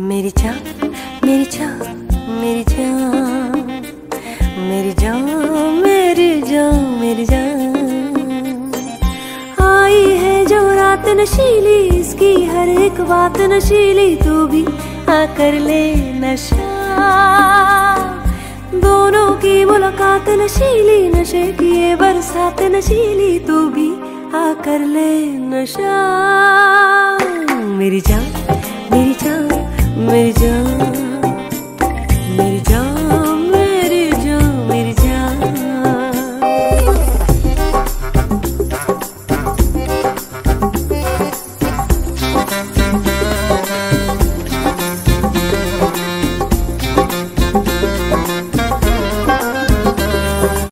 मेरी जान मेरी जान मेरी जान मेरी जान मेरी जान मेरी जान। आई है जो रात नशीली, इसकी हर एक बात नशीली, तू भी आकर ले नशा। दोनों की मुलाकात नशीली, नशे की ये बरसात नशीली, तू भी आकर ले नशा। 回家。